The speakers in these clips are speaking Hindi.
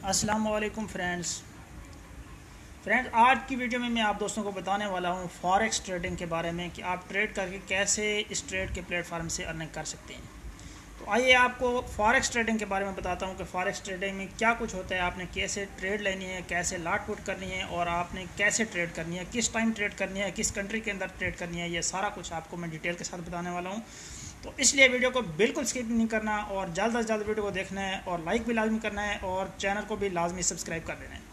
अस्सलाम वालेकुम फ्रेंड्स फ्रेंड्स आज की वीडियो में मैं आप दोस्तों को बताने वाला हूँ फॉरेक्स ट्रेडिंग के बारे में कि आप ट्रेड करके कैसे इस ट्रेड के प्लेटफार्म से अर्निंग कर सकते हैं। आइए आपको फॉरेक्स ट्रेडिंग के बारे में बताता हूँ कि फॉरेक्स ट्रेडिंग में क्या कुछ होता है, आपने कैसे ट्रेड लेनी है, कैसे लाट पुट करनी है और आपने कैसे ट्रेड करनी है, किस टाइम ट्रेड करनी है, किस कंट्री के अंदर ट्रेड करनी है, ये सारा कुछ आपको मैं डिटेल के साथ बताने वाला हूँ। तो इसलिए वीडियो को बिल्कुल स्किप नहीं करना और जल्द अज जल्द वीडियो को देखना है और लाइक भी लाजमी करना है और चैनल को भी लाजमी सब्सक्राइब कर देना है।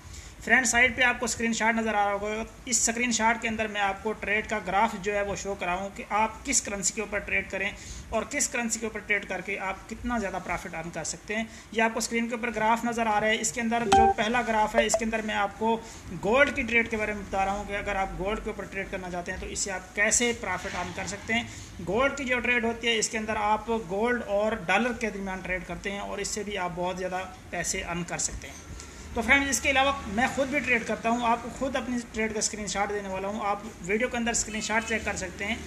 फ्रेंड साइड पे आपको स्क्रीनशॉट नज़र आ रहा होगा। इस स्क्रीनशॉट के अंदर मैं आपको ट्रेड का ग्राफ जो है वो शो कराऊँ कि आप किस करेंसी के ऊपर ट्रेड करें और किस करेंसी के ऊपर ट्रेड करके आप कितना ज़्यादा प्रॉफिट अर्न कर सकते हैं। ये आपको स्क्रीन के ऊपर ग्राफ नज़र आ रहा है। इसके अंदर जो पहला ग्राफ है, इसके अंदर मैं आपको गोल्ड की ट्रेड के बारे में बता रहा हूँ कि अगर आप गोल्ड के ऊपर ट्रेड करना चाहते हैं तो इससे आप कैसे प्रॉफिट अर्न कर सकते हैं। गोल्ड की जो ट्रेड होती है, इसके अंदर आप गोल्ड और डॉलर के दरमियान ट्रेड करते हैं और इससे भी आप बहुत ज़्यादा पैसे अर्न कर सकते हैं। तो फ्रेंड्स इसके अलावा मैं खुद भी ट्रेड करता हूँ। आपको खुद अपनी ट्रेड का स्क्रीनशॉट देने वाला हूँ। आप वीडियो के अंदर स्क्रीनशॉट चेक कर सकते हैं।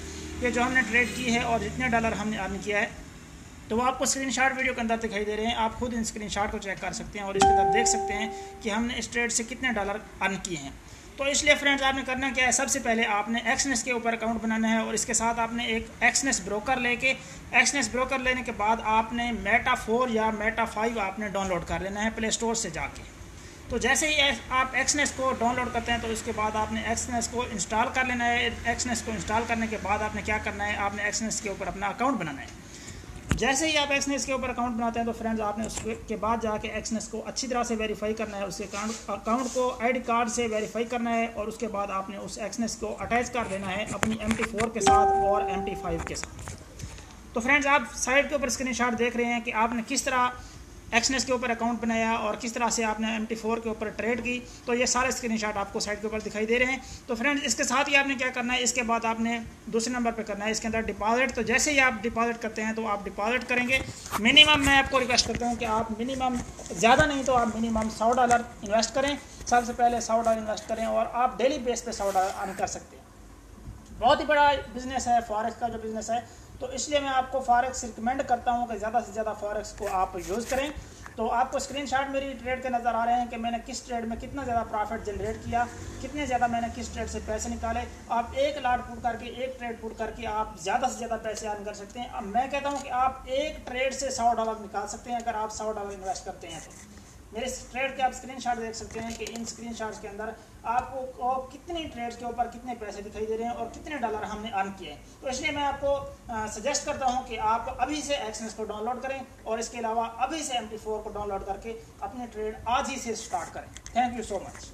कि जो हमने ट्रेड की है और जितने डॉलर हमने अर्न किया है तो वो आपको स्क्रीनशॉट वीडियो के अंदर दिखाई दे रहे हैं। आप खुद इन स्क्रीनशॉट को चेक कर सकते हैं और इसके अंदर देख सकते हैं कि हमने इस ट्रेड से कितने डॉलर अर्न किए हैं। तो इसलिए फ्रेंड्स आपने करना क्या है? सबसे पहले आपने एक्सनेस के ऊपर अकाउंट बनाना है और इसके साथ आपने एक एक्सनेस ब्रोकर लेके एक्सनेस ब्रोकर लेने के बाद आपने मेटा फोर या मेटा फाइव आपने डाउनलोड कर लेना है प्ले स्टोर से जाके। तो जैसे ही आप एक्सनेस को डाउनलोड करते हैं तो उसके बाद आपने एक्सनेस को इंस्टॉल कर लेना है। एक्सनेस को इंस्टॉल करने के बाद आपने क्या करना है? आपने एक्सनेस के ऊपर अपना अकाउंट बनाना है। जैसे ही आप एक्सनेस के ऊपर अकाउंट बनाते हैं तो फ्रेंड्स आपने उसके बाद जाके एक्सनेस को अच्छी तरह से वेरीफाई करना है। उसके अकाउंट को आईडी कार्ड से वेरीफाई करना है और उसके बाद आपने उस एक्सनेस को अटैच कर देना है अपनी एम के साथ और एम के साथ। तो फ्रेंड्स आप साइड के ऊपर स्क्रीन देख रहे हैं कि आपने किस तरह एक्सनेस के ऊपर अकाउंट बनाया और किस तरह से आपने एम के ऊपर ट्रेड की तो ये सारे स्क्रीनशॉट आपको साइड के ऊपर दिखाई दे रहे हैं। तो फ्रेंड्स इसके साथ ही आपने क्या करना है? इसके बाद आपने दूसरे नंबर पर करना है। इसके अंदर डिपॉजिट तो जैसे ही आप डिपॉजिट करते हैं तो आप डिपॉजिट करेंगे। मिनिमम मैं आपको रिक्वेस्ट करता हूँ कि आप मिनिमम ज़्यादा नहीं तो आप मिनिमम सौ डॉलर इन्वेस्ट करें। सबसे पहले सौ डॉलर इन्वेस्ट करें और आप डेली बेस पर सौ डॉलर अर्न कर सकते हैं। बहुत ही बड़ा बिज़नेस है फॉरेक्स का जो बिज़नेस है। तो इसलिए मैं आपको फॉरेक्स रिकमेंड करता हूँ कि ज़्यादा से ज़्यादा फॉरेक्स को आप यूज़ करें। तो आपको स्क्रीनशॉट मेरी ट्रेड के नज़र आ रहे हैं कि मैंने किस ट्रेड में कितना ज़्यादा प्रॉफिट जनरेट किया, कितने ज़्यादा मैंने किस ट्रेड से पैसे निकाले। आप एक लाट पुट करके, एक ट्रेड पुट करके आप ज़्यादा से ज़्यादा पैसे अर्न कर सकते हैं। अब मैं कहता हूँ कि आप एक ट्रेड से सौ डॉलर निकाल सकते हैं, अगर आप सौ डॉलर इन्वेस्ट करते हैं तो। मेरे ट्रेड के आप स्क्रीनशॉट देख सकते हैं कि इन स्क्रीनशॉट्स के अंदर आपको कितने ट्रेड्स के ऊपर कितने पैसे दिखाई दे रहे हैं और कितने डॉलर हमने अर्न किए हैं। तो इसलिए मैं आपको सजेस्ट करता हूँ कि आप अभी से एक्सनेस को डाउनलोड करें और इसके अलावा अभी से एम को डाउनलोड करके अपने ट्रेड आज ही से स्टार्ट करें। Thank you so much